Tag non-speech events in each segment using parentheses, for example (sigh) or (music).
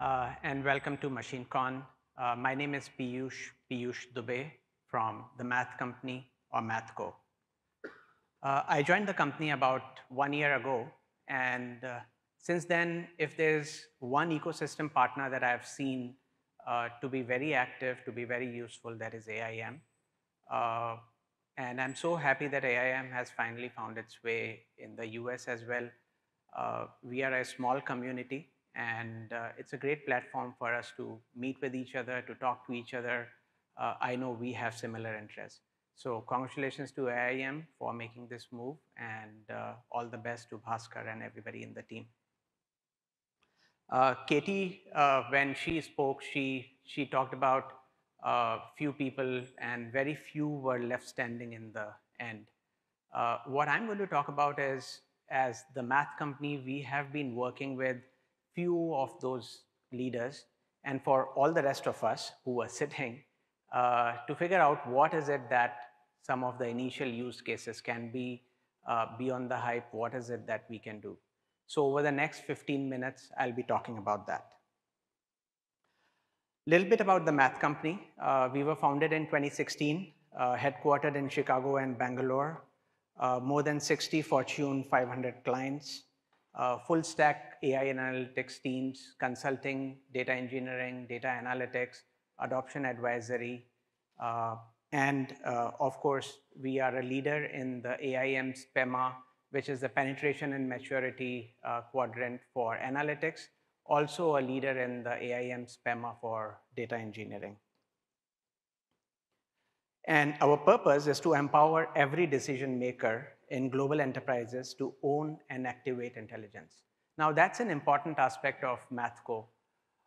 uh, and welcome to MachineCon. Uh, my name is Peeyush, Peeyush Dubey from the math company or Mathco. Uh, I joined the company about one year ago, and uh, since then, if there's one ecosystem partner that I've seen to be very active, to be very useful, that is AIM. And I'm so happy that AIM has finally found its way in the US as well. we are a small community and uh, it's a great platform for us to meet with each other, to talk to each other. Uh, I know we have similar interests. So congratulations to AIM for making this move and uh, all the best to Bhaskar and everybody in the team. Uh, Katie, uh, when she spoke, she, she talked about uh, few people and very few were left standing in the end. what I'm going to talk about is, as the math company, we have been working with few of those leaders and for all the rest of us who are sitting uh, to figure out what is it that some of the initial use cases can be uh, beyond the hype, what is it that we can do. So over the next 15 minutes, I'll be talking about that. A little bit about the math company. Uh, we were founded in 2016, uh, headquartered in Chicago and Bangalore. Uh, more than 60 Fortune 500 clients, uh, full stack AI and analytics teams, consulting, data engineering, data analytics, adoption advisory, uh, and uh, of course, we are a leader in the AIM PEMA, which is the penetration and maturity uh, quadrant for analytics, also a leader in the AIM PEMA for data engineering. And our purpose is to empower every decision maker in global enterprises to own and activate intelligence. Now that's an important aspect of Mathco.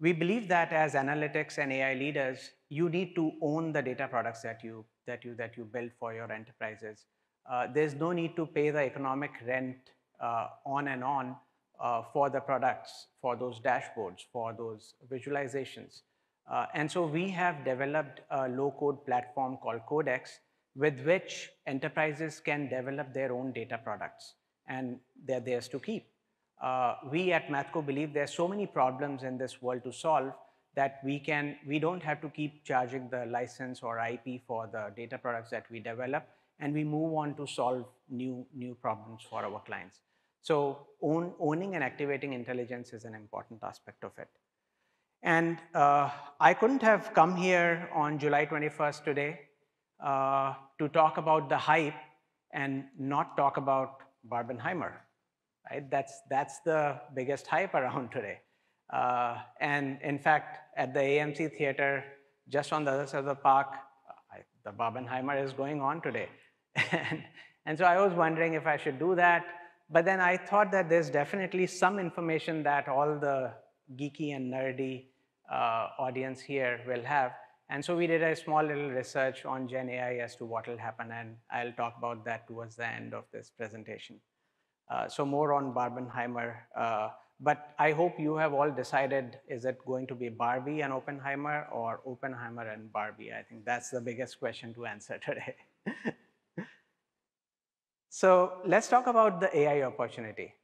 We believe that as analytics and AI leaders, you need to own the data products that you, that you, that you build for your enterprises. Uh, there's no need to pay the economic rent uh, on and on uh, for the products, for those dashboards, for those visualizations. Uh, and so we have developed a low-code platform called Codex with which enterprises can develop their own data products and they're theirs to keep. Uh, we at Mathco believe there's so many problems in this world to solve that we can, we don't have to keep charging the license or IP for the data products that we develop and we move on to solve new, new problems for our clients. So own, owning and activating intelligence is an important aspect of it. And uh, I couldn't have come here on July 21st today uh, to talk about the hype and not talk about Barbenheimer, right? That's, that's the biggest hype (laughs) around today. Uh, and in fact, at the AMC theater, just on the other side of the park, I, the Barbenheimer is going on today. (laughs) and, and so I was wondering if I should do that. But then I thought that there's definitely some information that all the geeky and nerdy uh, audience here will have. And so we did a small little research on Gen AI as to what will happen, and I'll talk about that towards the end of this presentation. Uh, so more on Barbenheimer, uh, but I hope you have all decided, is it going to be Barbie and Oppenheimer or Oppenheimer and Barbie? I think that's the biggest question to answer (laughs) today. so let's talk about the AI opportunity.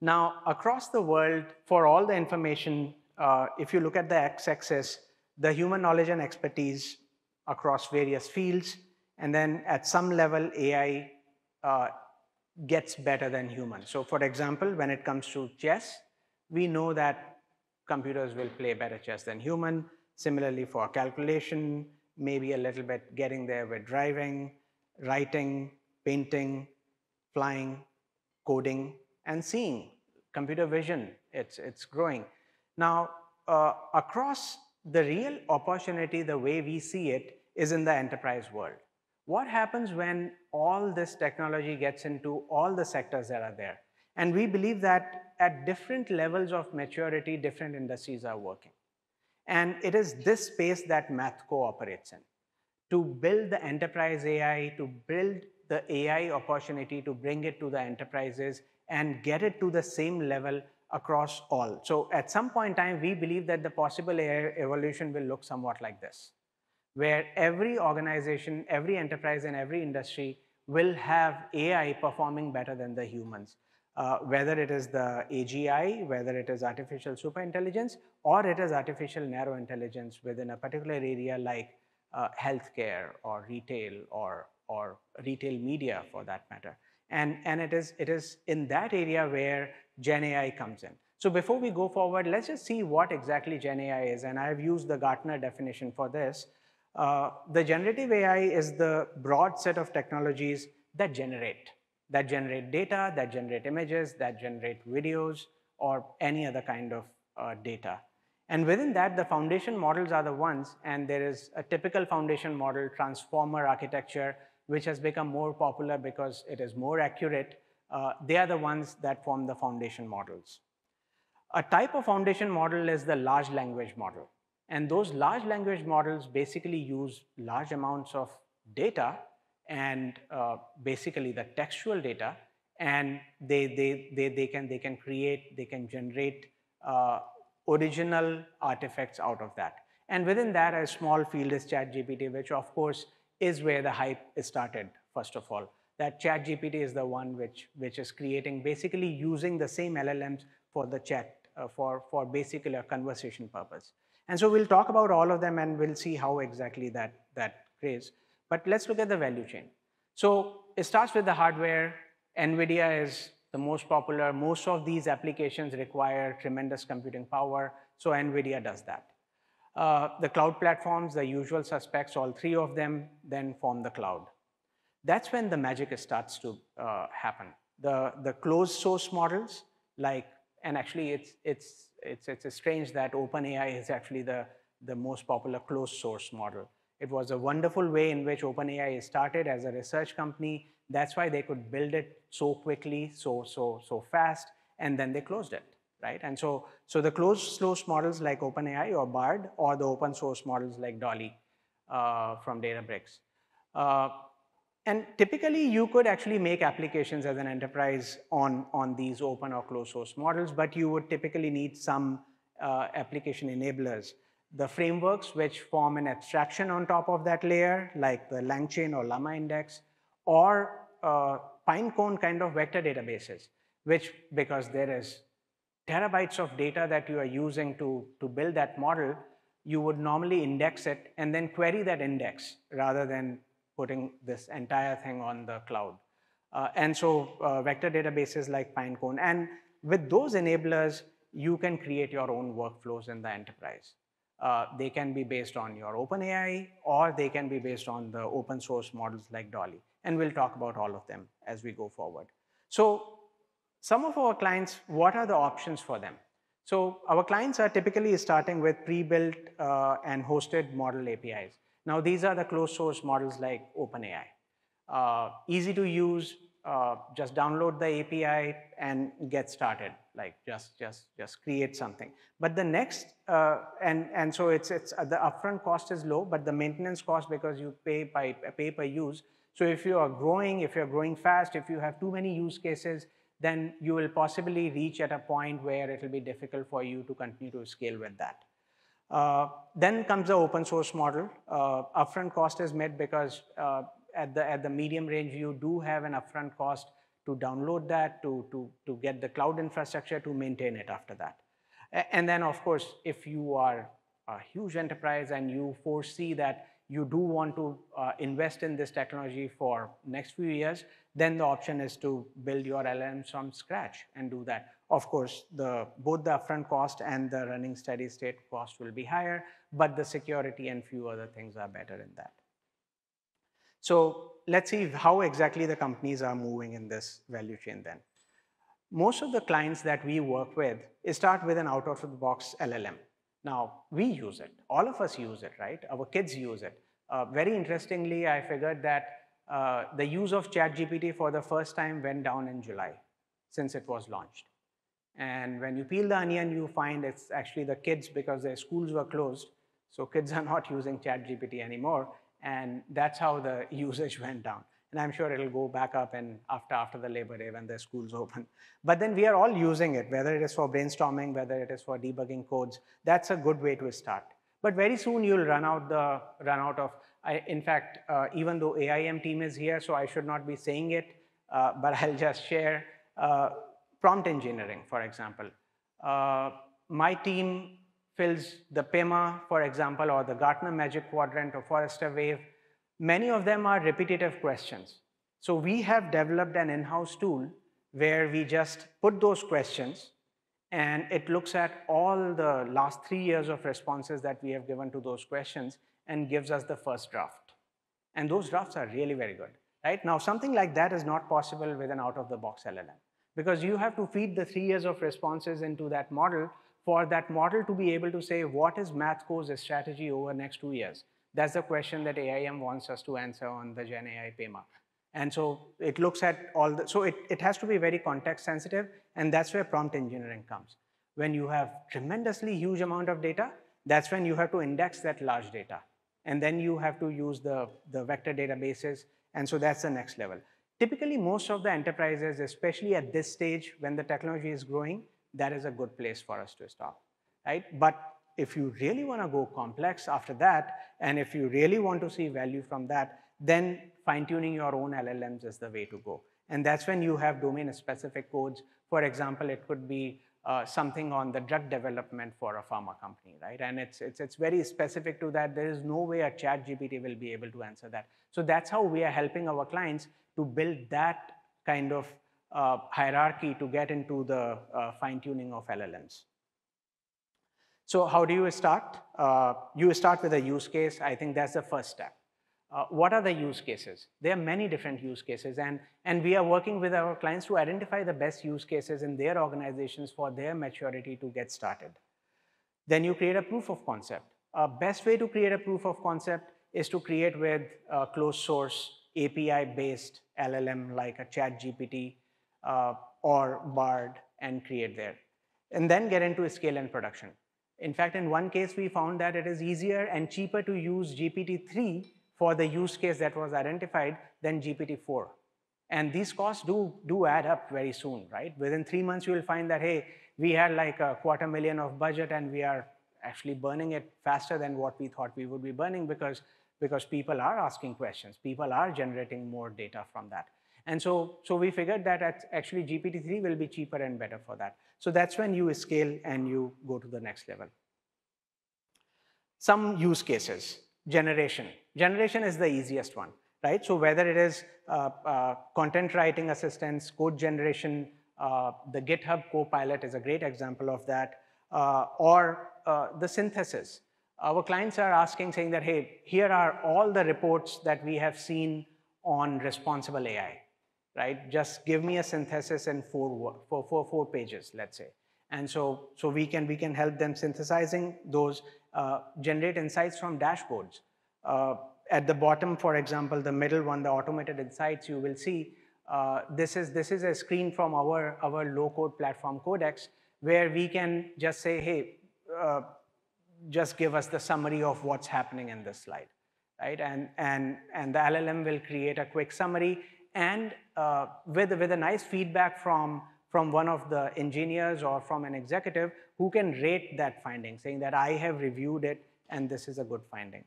Now, across the world, for all the information, uh, if you look at the x-axis, the human knowledge and expertise across various fields, and then at some level, AI uh, gets better than humans. So for example, when it comes to chess, we know that computers will play better chess than human. Similarly for calculation, maybe a little bit getting there with driving, writing, painting, flying, coding, and seeing. Computer vision, it's, it's growing. Now, uh, across the real opportunity, the way we see it, is in the enterprise world. What happens when all this technology gets into all the sectors that are there? And we believe that at different levels of maturity, different industries are working. And it is this space that Mathco operates in. To build the enterprise AI, to build the AI opportunity, to bring it to the enterprises and get it to the same level across all. So at some point in time, we believe that the possible evolution will look somewhat like this, where every organization, every enterprise, and every industry will have AI performing better than the humans. uh, whether it is the AGI, whether it is artificial superintelligence, or it is artificial narrow intelligence within a particular area like uh, healthcare or retail or, or retail media for that matter. And, and it, is, it is in that area where Gen AI comes in. So before we go forward, let's just see what exactly Gen AI is. And I've used the Gartner definition for this. Uh, the generative AI is the broad set of technologies that generate that generate data, that generate images, that generate videos, or any other kind of uh, data. And within that, the foundation models are the ones, and there is a typical foundation model, transformer architecture, which has become more popular because it is more accurate. Uh, they are the ones that form the foundation models. A type of foundation model is the large language model. And those large language models basically use large amounts of data and uh, basically the textual data and they, they, they, they, can, they can create, they can generate uh, original artifacts out of that. And within that, a small field is ChatGPT, which of course is where the hype is started, first of all. That ChatGPT is the one which, which is creating, basically using the same LLMs for the chat, uh, for, for basically a conversation purpose. And so we'll talk about all of them and we'll see how exactly that, that creates. But let's look at the value chain. So it starts with the hardware. NVIDIA is the most popular. Most of these applications require tremendous computing power, so NVIDIA does that. Uh, the cloud platforms, the usual suspects, all three of them then form the cloud. That's when the magic starts to uh, happen. The, the closed source models, like, and actually it's, it's, it's, it's strange that OpenAI is actually the, the most popular closed source model. It was a wonderful way in which OpenAI started as a research company. That's why they could build it so quickly, so, so, so fast, and then they closed it, right? And so, so the closed source models like OpenAI or BARD or the open source models like Dolly uh, from Databricks. Uh, and typically you could actually make applications as an enterprise on, on these open or closed source models, but you would typically need some uh, application enablers the frameworks which form an abstraction on top of that layer, like the LangChain or Llama Index, or uh, Pinecone kind of vector databases, which because there is terabytes of data that you are using to, to build that model, you would normally index it and then query that index rather than putting this entire thing on the cloud. Uh, and so uh, vector databases like Pinecone. And with those enablers, you can create your own workflows in the enterprise. Uh, they can be based on your OpenAI or they can be based on the open source models like Dolly. And we'll talk about all of them as we go forward. So some of our clients, what are the options for them? So our clients are typically starting with pre-built uh, and hosted model APIs. Now these are the closed source models like OpenAI. Uh, easy to use, uh, just download the API and get started, like just, just, just create something. But the next, uh, and, and so it's, it's uh, the upfront cost is low, but the maintenance cost because you pay, by, pay per use. So if you are growing, if you're growing fast, if you have too many use cases, then you will possibly reach at a point where it will be difficult for you to continue to scale with that. Uh, then comes the open source model. Uh, upfront cost is met because uh, at the, at the medium range, you do have an upfront cost to download that, to, to, to get the cloud infrastructure, to maintain it after that. And then, of course, if you are a huge enterprise and you foresee that you do want to uh, invest in this technology for next few years, then the option is to build your LLMs from scratch and do that. Of course, the, both the upfront cost and the running steady state cost will be higher, but the security and few other things are better in that. So let's see how exactly the companies are moving in this value chain then. Most of the clients that we work with start with an out-of-the-box LLM. Now, we use it. All of us use it, right? Our kids use it. Uh, very interestingly, I figured that uh, the use of ChatGPT for the first time went down in July since it was launched. And when you peel the onion, you find it's actually the kids because their schools were closed. So kids are (laughs) not using ChatGPT anymore. And that's how the (laughs) usage went down. And I'm sure it'll go back up and after, after the Labor Day when the schools open. But then we are all using it, whether it is for brainstorming, whether it is for debugging codes. That's a good way to start. But very soon you'll run out the run out of. I, in fact, uh, even though AIM team is here, so I should not be saying it, uh, but (laughs) I'll just share. Uh, prompt engineering, for example. Uh, my team fills the PEMA, for example, or the Gartner Magic Quadrant or Forrester Wave. Many of them are repetitive questions. So we have developed an in-house tool where we just put those questions and it looks at all the last three years of responses that we have given to those questions and gives us the first draft. And those drafts are really very good, right? Now, something like that is not possible with an out-of-the-box LLM because you have to feed the three years of responses into that model for that model to be able to say what is Mathco's strategy over next two years. That's the question that AIM wants us to answer on the Gen AI PEMA. And so it looks at all the, so it, it has to be very context sensitive and that's where prompt engineering comes. When you have tremendously huge amount of data, that's when you have to index that large data. And then you have to use the, the vector databases. And so that's the next level. Typically, most of the enterprises, especially at this stage when the technology is growing, that is a good place for us to stop, right? But if you really want to go complex after that, and if you really want to see value from that, then fine-tuning your own LLMs is the way to go. And that's when you have domain-specific codes. For example, it could be uh, something on the drug development for a pharma company, right? And it's, it's, it's very specific to that. There is no way a chat GPT will be able to answer that. So that's how we are helping our clients to build that kind of uh, hierarchy to get into the uh, fine-tuning of LLMs. So how do you start? Uh, you start with a use case. I think that's the first step. Uh, what are the use cases? There are many different use cases and, and we are working with our clients to identify the best use cases in their organizations for their maturity to get started. Then you create a proof of concept. A best way to create a proof of concept is to create with a closed source API-based LLM like a chat GPT uh, or BARD and create there. And then get into scale and production. In fact, in one case, we found that it is easier and cheaper to use GPT-3 for the use case that was identified than GPT-4. And these costs do, do add up very soon, right? Within three months, you will find that, hey, we had like a quarter million of budget and we are actually burning it faster than what we thought we would be burning because, because people are asking questions. People are generating more data from that. And so, so we figured that actually GPT-3 will be cheaper and better for that. So that's when you scale and you go to the next level. Some use cases, generation. Generation is the easiest one, right? So whether it is uh, uh, content writing assistance, code generation, uh, the GitHub Copilot is a great example of that, uh, or uh, the synthesis. Our clients are asking, saying that, hey, here are all the reports that we have seen on responsible AI right? Just give me a synthesis in four, four, four, four pages, let's say. And so, so we, can, we can help them synthesizing those, uh, generate insights from dashboards. Uh, at the bottom, for example, the middle one, the automated insights, you will see uh, this, is, this is a screen from our, our low-code platform Codex where we can just say, hey, uh, just give us the summary of what's happening in this slide, right? And, and, and the LLM will create a quick summary and uh, with, with a nice feedback from, from one of the engineers or from an executive who can rate that finding, saying that I have reviewed it and this is a good finding.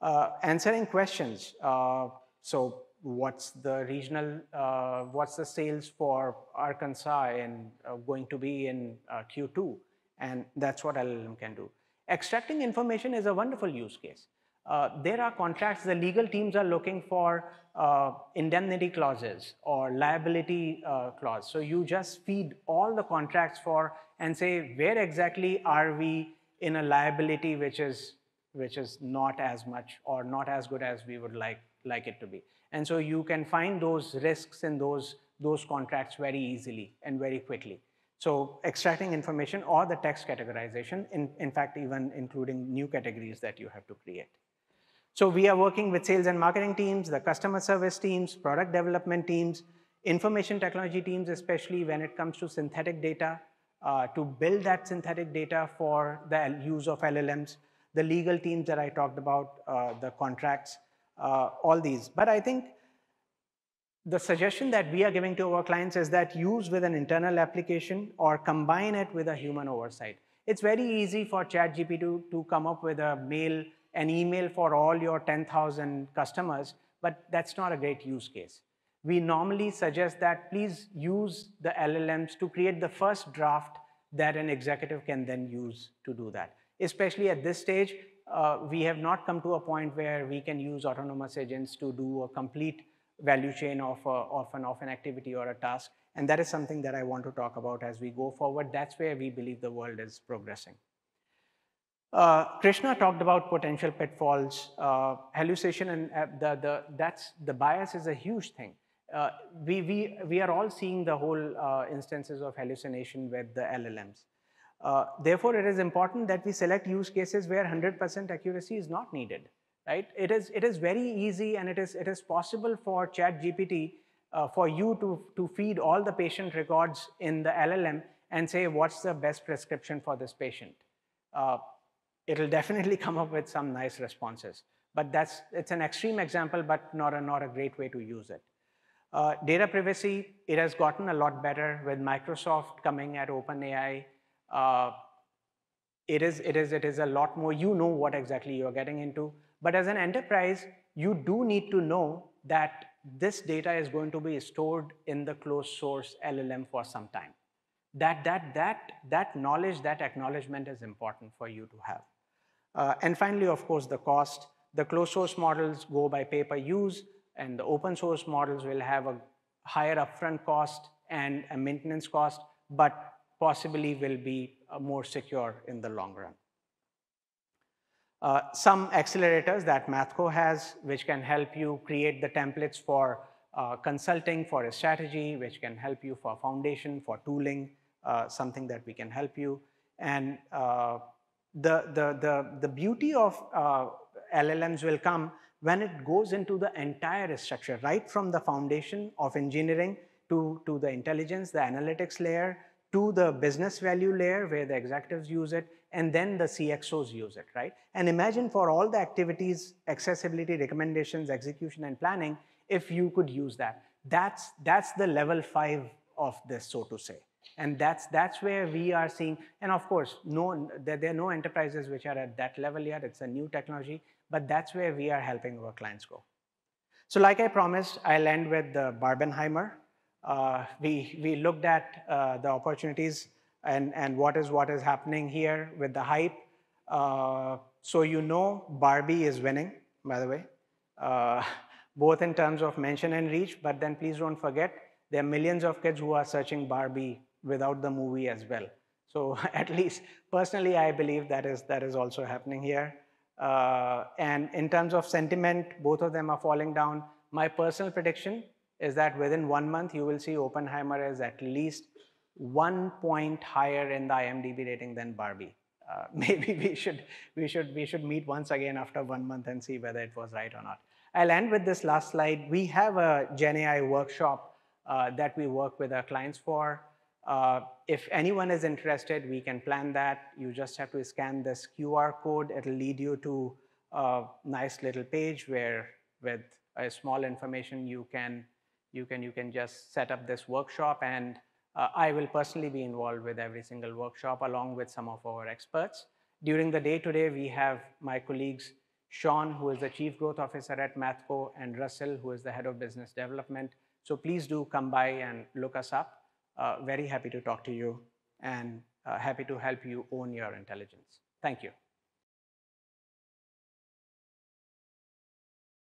Uh, answering questions. Uh, so what's the regional, uh, what's the sales for Arkansas and uh, going to be in uh, Q2? And that's what LLM can do. Extracting information is a wonderful use case. Uh, there are contracts, the legal teams are looking for uh, indemnity clauses or liability uh, clause. So you just feed all the contracts for and say, where exactly are we in a liability which is, which is not as much or not as good as we would like, like it to be. And so you can find those risks in those, those contracts very easily and very quickly. So extracting information or the text categorization, in, in fact, even including new categories that you have to create. So we are working with sales and marketing teams, the customer service teams, product development teams, information technology teams, especially when it comes to synthetic data, uh, to build that synthetic data for the use of LLMs, the legal teams that I talked about, uh, the contracts, uh, all these. But I think the suggestion that we are giving to our clients is that use with an internal application or combine it with a human oversight. It's very easy for ChatGPT to, to come up with a mail an email for all your 10,000 customers, but that's not a great use case. we normally suggest that please use the LLMs to create the first draft that an executive can then use to do that. Especially at this stage, uh, we have not come to a point where we can use autonomous agents to do a complete value chain of, a, of, an, of an activity or a task. And that is something that I want to talk about as we go forward. That's where we believe the world is progressing. Uh, Krishna talked about potential pitfalls, uh, hallucination, and uh, the, the, that's, the bias is a huge thing. Uh, we, we, we are all seeing the whole uh, instances of hallucination with the LLMs. Therefore, it is important that we select use cases where 100% accuracy is not needed, right? It is, it is very easy and it is, it is possible for ChatGPT for you to, to feed all the patient records in the LLM and say, what's the best prescription for this patient? It'll definitely come up with some nice responses. But that's, it's an extreme example, but not a, not a great way to use it. Uh, data privacy, it has gotten a lot better with Microsoft coming at OpenAI. Uh, it, is, it, is, it is a lot more, you know what exactly you're getting into. But as an enterprise, you do need to know that this data is going to be stored in the closed source LLM for some time. That, that, that, that knowledge, that acknowledgement is important for you to have. Uh, and finally, of course, the cost. The closed source models go by pay per use, and the open source models will have a higher upfront cost and a maintenance cost, but possibly will be uh, more secure in the long run. Uh, some accelerators that Mathco has, which can help you create the templates for uh, consulting for a strategy, which can help you for foundation, for tooling, uh, something that we can help you. And uh, the, the, the, the beauty of uh, LLMs will come when it goes into the entire structure, right from the foundation of engineering to, to the intelligence, the analytics layer, to the business value layer where the executives use it, and then the CXOs use it, right? And imagine for all the activities, accessibility, recommendations, execution, and planning, if you could use that. That's, that's the level five of this, so to say. And that's, that's where we are seeing, and of course, no, there, there are no enterprises which are at that level yet. It's a new technology, but that's where we are helping our clients go. So like I promised, I'll end with the Barbenheimer. Uh, we, we looked at uh, the opportunities and, and what is what is happening here with the hype. Uh, so you know Barbie is winning, by the way, uh, both in terms of mention and reach, but then please don't forget, there are millions of kids who are searching Barbie without the movie as well. So (laughs) at least personally, I believe that is, that is also happening here. Uh, and in terms of sentiment, both of them are falling down. My personal prediction is that within one month, you will see Oppenheimer as at least one point higher in the IMDb rating than Barbie. Uh, (laughs) maybe we should, we, should, we should meet once again after one month and see whether it was right or not. I'll end with this last slide. We have a GenAI workshop uh, that we work with our clients for. Uh, if anyone is interested, we can plan that. You just have to scan this QR code. It'll lead you to a nice little page where with a small information you can, you can, you can just set up this workshop and uh, I will personally be involved with every single workshop along with some of our experts. During the day today, we have my colleagues, Sean, who is the Chief Growth Officer at Mathco, and Russell, who is the Head of Business Development. So please do come by and look us up. Uh, very happy to talk to you and uh, happy to help you own your intelligence. Thank you.